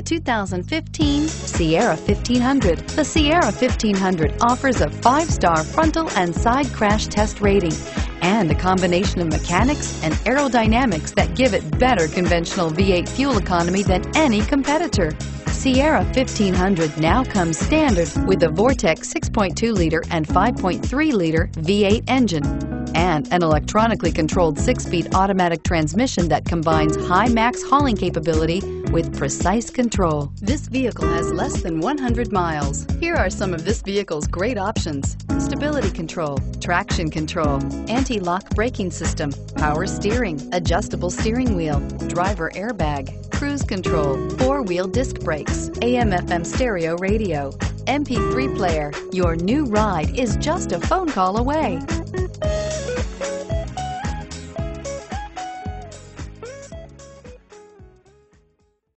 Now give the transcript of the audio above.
The 2015 Sierra 1500. The Sierra 1500 offers a five-star frontal and side crash test rating and a combination of mechanics and aerodynamics that give it better conventional V8 fuel economy than any competitor. Sierra 1500 now comes standard with a Vortec 6.2-liter and 5.3-liter V8 engine and an electronically controlled six-speed automatic transmission that combines high max hauling capability with precise control. This vehicle has less than 100 miles. Here are some of this vehicle's great options. Stability control, traction control, anti-lock braking system, power steering, adjustable steering wheel, driver airbag, cruise control, four-wheel disc brakes, AM FM stereo radio, MP3 player. Your new ride is just a phone call away.